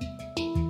Música